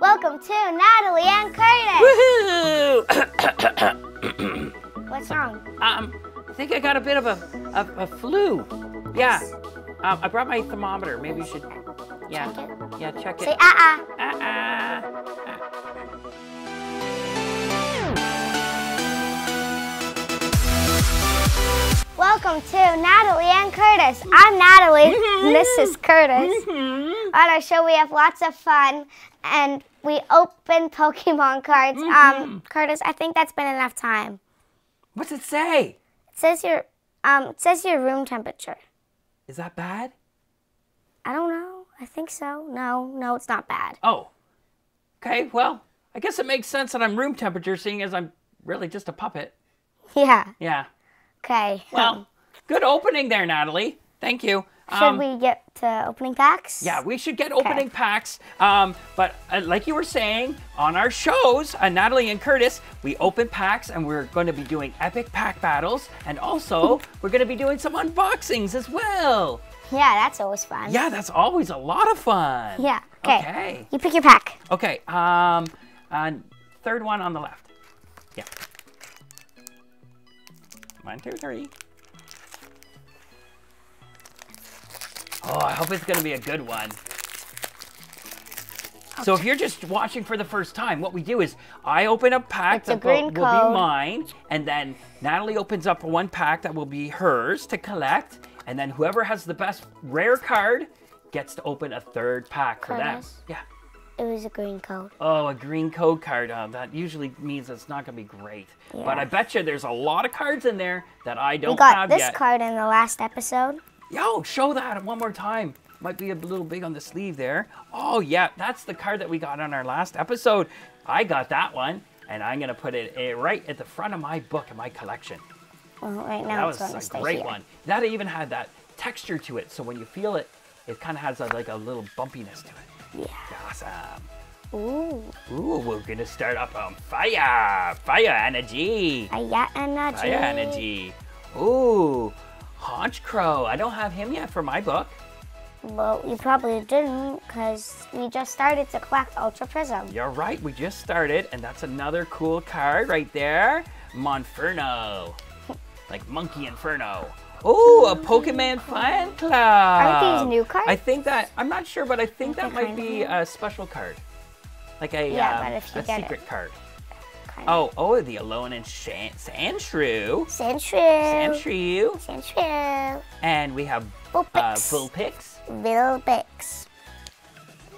Welcome to Natalie and Curtis. Woohoo! What's wrong? um, I think I got a bit of a, a, a flu. Yeah. Um, I brought my thermometer. Maybe you should. Yeah. Check it. Yeah, check Say it. ah ah. Ah, ah. Welcome to Natalie and Curtis. I'm Natalie. and this is Curtis. Mhm. On our show, we have lots of fun and we open Pokemon cards. Um, Curtis, I think that's been enough time. What's it say? It says your um, it says your room temperature. Is that bad? I don't know. I think so. No, no, it's not bad. Oh. Okay, well, I guess it makes sense that I'm room temperature seeing as I'm really just a puppet. Yeah. Yeah. Okay. Well, good opening there, Natalie. Thank you. Should Um, we get to opening packs? Yeah, we should get opening packs. Um, but uh, like you were saying on our shows, uh, Natalie and Curtis, we open packs and we're going to be doing epic pack battles. And also, we're going to be doing some unboxings as well. Yeah, that's always fun. Yeah, that's always a lot of fun. Yeah. Okay. Okay. You pick your pack. Okay. Um, uh, third one on the left. Yeah. One, two, three. Oh, I hope it's going to be a good one. So if you're just watching for the first time, what we do is I open a pack It's that will, will be mine, and then Natalie opens up one pack that will be hers to collect, and then whoever has the best rare card gets to open a third pack for them. Yeah. It was a green code. Oh, a green code card. Uh, that usually means it's not going to be great. But I bet you there's a lot of cards in there that I don't have yet. We got this yet. card in the last episode. Yo, show that one more time. Might be a little big on the sleeve there. Oh, yeah, that's the card that we got on our last episode. I got that one, and I'm going to put it eh, right at the front of my book in my collection. Well, right that now was it's to a great here. one. That even had that texture to it, so when you feel it, it kind of has a, like a little bumpiness to it. Yeah. Awesome. Ooh. Ooh, we're gonna start up on fire. Fire energy. Fire energy. Fire energy. Ooh, Honchkrow. I don't have him yet for my book. Well, you probably didn't because we just started to collect Ultra Prism. You're right, we just started, and that's another cool card right there. Monferno. like Monkey Inferno. Oh, a Pokemon fan club. Aren't these new cards? I think that, I'm not sure, but I think that might be a special card. Like a, Yeah, um, but if you a get it. secret card. Oh, oh, the Alone and Shan- Sandshrew. Sandshrew. Sandshrew. Sandshrew. And we have uh, Vulpix. Vulpix.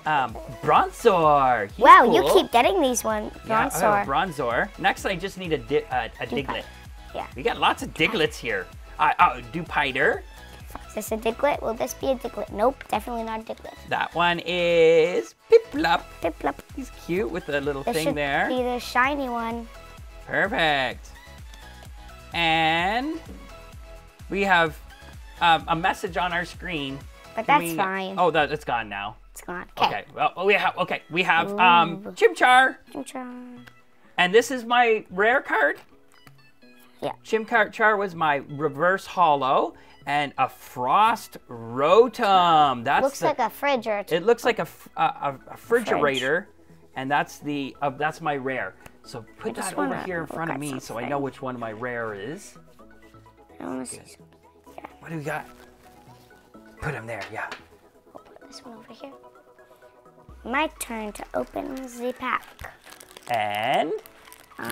Um, Bronzor. He's Wow, you keep getting these one. Yeah, Bronzor. uh, Bronzor. Next, I just need a, di- uh, a Diglett. Yeah. We got lots of Digletts here. Uh, oh, Dewpider. Is this a Diglett? Will this be a Diglett? Nope, definitely not a Diglett. That one is Piplup. Piplup. He's cute with the little This thing should there. be the shiny one. Perfect. And we have um, a message on our screen. But Can that's we- fine. Oh, that, it's gone now. It's gone. Okay. Well, oh, we have. Okay, we have um, Chimchar, Okay. and this is my rare card. Yeah. Chimchar was my reverse holo, and a Frost Rotom. That's Looks the- like a fridge or It looks like a a refrigerator, and that's the uh, that's my rare. So put that over here in front of me, so I know which one my rare is. I want to see some. What do we got? Put him there. Yeah. I'll put this one over here. My turn to open the pack. And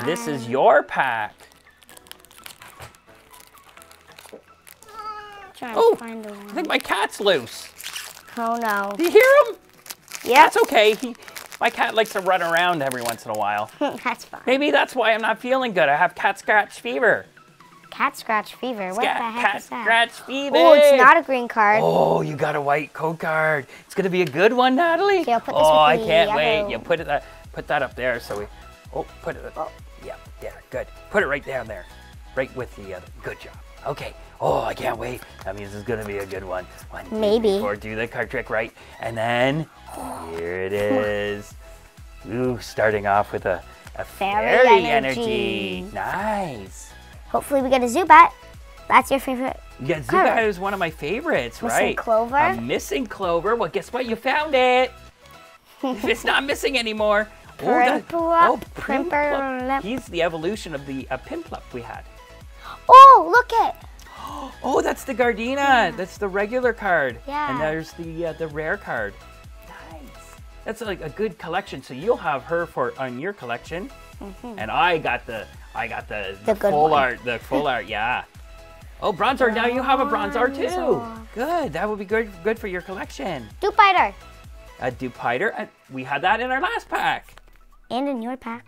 this is Um, your pack. Trying Oh, to I think my cat's loose. Oh no. Do you hear him? Yeah. That's okay. He, my cat likes to run around every once in a while. That's fine. Maybe that's why I'm not feeling good. I have cat scratch fever. Cat scratch fever. What Cat, the heck cat is that? Cat scratch fever. Oh, it's not a green card. Oh, you got a white code card. It's gonna be a good one, Natalie. Okay, I'll put this oh, I can't wait. yellow. You put it that, put that up there so we. Oh, put it. Oh, yeah, there. Good. Put it right down there, right with the other. Good job. Okay. Oh, I can't wait. That means it's gonna be a good one. One, two, three, Maybe. four. Do the card trick right, and then here it is. Ooh, starting off with a, a Fairy fairy, energy. energy. Nice. Hopefully we get a Zubat. That's your favorite. Yeah. Zubat is one of my favorites, right? Missing right? Clover? A missing clover. Well, guess what? You found it. it's not missing anymore. Oh, that- Prinplup, Prinplup. He's the evolution of the uh, Pimplup we had. Oh, look it. Oh, that's the Gardenia. That's the regular card. Yeah. And there's the uh, the rare card. Nice. That's like a good collection. So you'll have her for on your collection, Mm -hmm. and I got the I got the, Mm-hmm. The full one. art. The full art. Yeah. Oh, Bronzor. Now you have a Bronzor too. Good. That would be good. Good for your collection. Dewpider. A Dewpider. We had that in our last pack. And in your pack.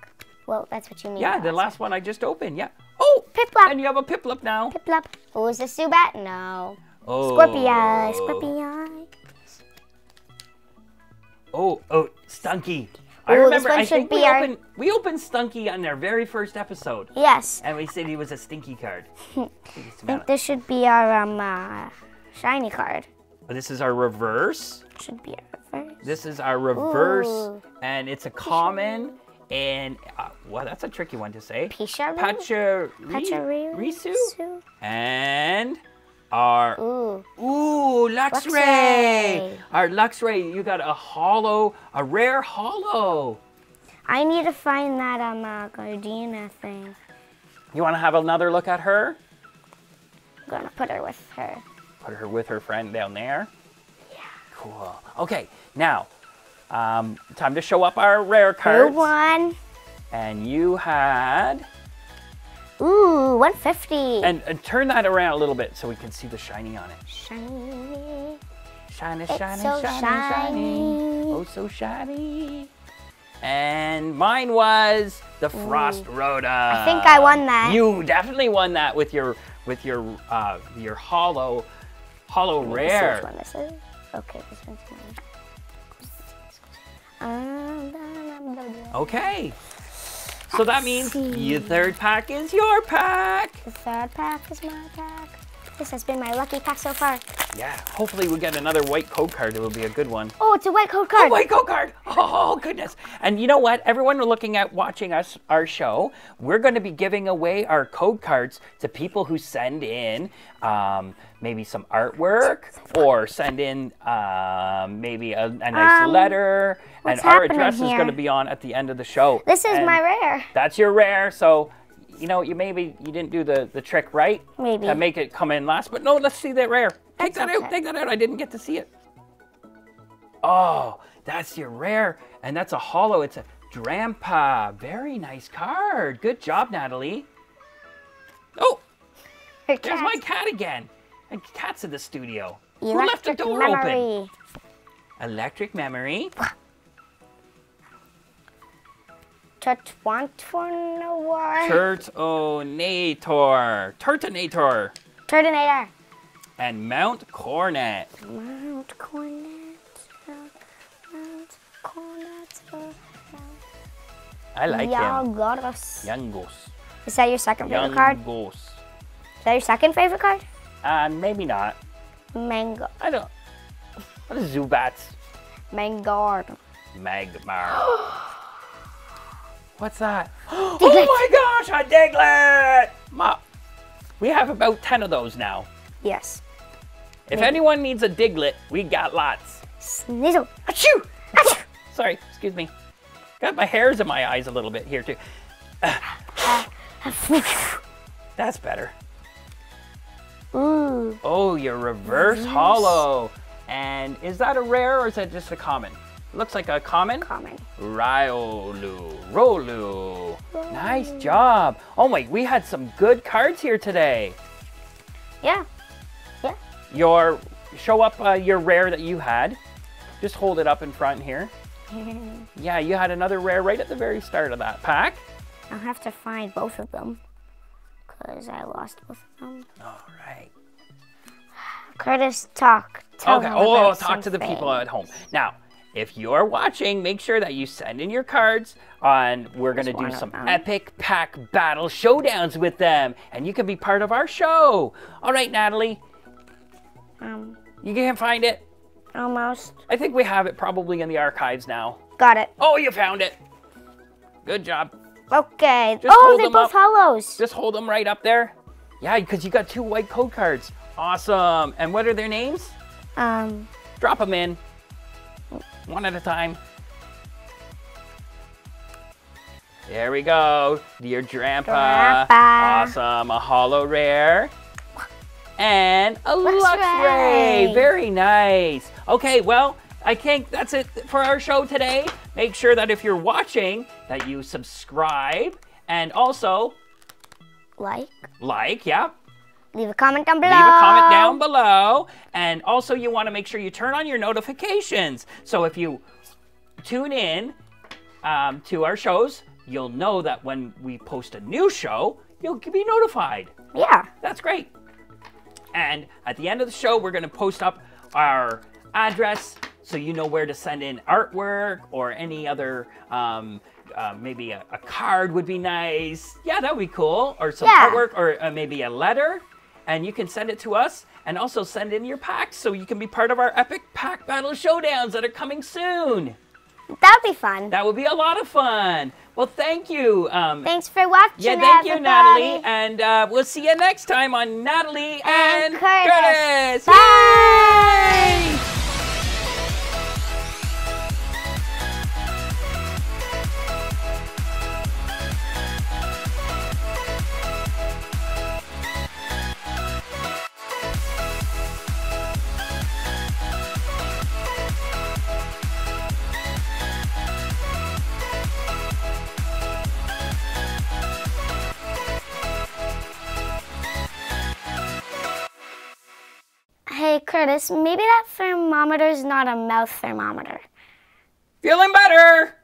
Well, that's what you mean. Yeah, the last one I just opened. Yeah. Oh, Piplup. and you have a Piplup now. Piplup. Who's the Zubat? No. Oh. Skorupi. Skorupi. Oh, oh, Stunky. I Ooh, remember. I should think we our- opened we opened Stunky on our very first episode, Yes. and we said he was a stinky card. I think this should be our um uh, shiny card. this is our reverse. Should be our reverse. This is our reverse, Ooh. and it's a common. And uh, well, that's a tricky one to say. Pisharu. Pachirisu. Risu. And our Ooh. Ooh, Luxray! Luxray. Our Luxray, you got a holo, a rare holo. I need to find that um uh, Gardenia thing. You want to have another look at her? I'm gonna put her with her. Put her with her friend down there. Yeah. Cool. Okay, now, um, time to show up our rare Blue cards. one. And you had, Ooh, 150. and, and turn that around a little bit so we can see the shiny on it. shiny. Shiny, It's shiny, so shiny, shiny. Oh, so shiny. And mine was the Frost Rotom. I think I won that. You definitely won that with your with your uh, your holo holo Let me see rare. Which one this is? Okay, this one's mine. Okay. So that means your third pack is your pack. The third pack is my pack. This has been my lucky pack so far. Yeah. Hopefully we get another white code card. It will be a good one. Oh, it's a white code card. white code card. Oh goodness. And you know what? Everyone looking at watching us our show, we're going to be giving away our code cards to people who send in um, maybe some artwork or send in um, maybe a, a nice Um, letter. And our address is going to be on at the end of the show. This is And my rare. That's your rare. So you know, you maybe you didn't do the, the trick right. Maybe. To make it come in last. But no, let's see that rare. Take That's that out. Take that out. I didn't get to see it. Oh, that's your rare. And that's a holo. It's a Drampa. Very nice card. Good job, Natalie. Oh, Her there's cat. my cat again. And cat's in the studio. Who left the door open? memory. Electric memory. Turtonator. Turtonator. Turtonator. And Mount Coronet. Mount Coronet. Mount Coronet. I like him. Yalgoros. Yungoos. Is that your second favorite card? Yungoos. Is that your second favorite card? Uh, maybe not. Mango. I don't. What is Zubats? Mangard. Magmar. What's that? Oh my gosh, a Diglett! Ma- we have about 10 of those now. Yes. If Maybe. anyone needs a Diglett, we got lots. Sneasel. Achoo! Sorry, excuse me. Got my hairs in my eyes a little bit here too. That's better. Ooh. Oh, your reverse holo. And is that a rare or is that just a common? Looks like a common. Common. Riolu. Rolu. Nice job. Oh my, we had some good cards here today. Yeah. Yeah. Your show up uh, your rare that you had. Just hold it up in front here. Yeah, you had another rare right at the very start of that pack. I'll have to find both of them. Because I lost both of them. All right. Curtis, talk. Tell okay. Oh, talk to the something. people at home. Now, if you're watching, make sure that you send in your cards on we're going to do some them. epic pack battle showdowns with them and you can be part of our show. All right, Natalie, Um, you can't find it. almost. I think we have it probably in the archives now. Got it. Oh, you found it. Good job. Okay. Just oh, they're both up. holos. Just hold them right up there. Yeah, because you got two white code cards. Awesome. And what are their names? Um, Drop them in one at a time. There we go, dear grandpa. Awesome, a holo rare. And a Luxray. Very nice. Okay, well, I think that's it for our show today. Make sure that if you're watching, that you subscribe and also like. Like, yeah leave a comment down below. Leave a comment down below. And also, you want to make sure you turn on your notifications. So if you tune in um, to our shows, you'll know that when we post a new show, you'll be notified. Yeah. That's great. And at the end of the show, we're going to post up our address so you know where to send in artwork or any other. Um, uh, maybe a, a card would be nice. Yeah, that would be cool. Or some Yeah. artwork, or uh, maybe a letter. And you can send it to us and also send in your packs so you can be part of our epic pack battle showdowns that are coming soon. That'd be fun. That would be a lot of fun. Well, thank you. Um, Thanks for watching, yeah, thank you. Natalie. And uh, we'll see you next time on Natalie and, And Curtis. Curtis. Bye. Yay! Curtis, maybe that thermometer is not a mouth thermometer. Feeling better.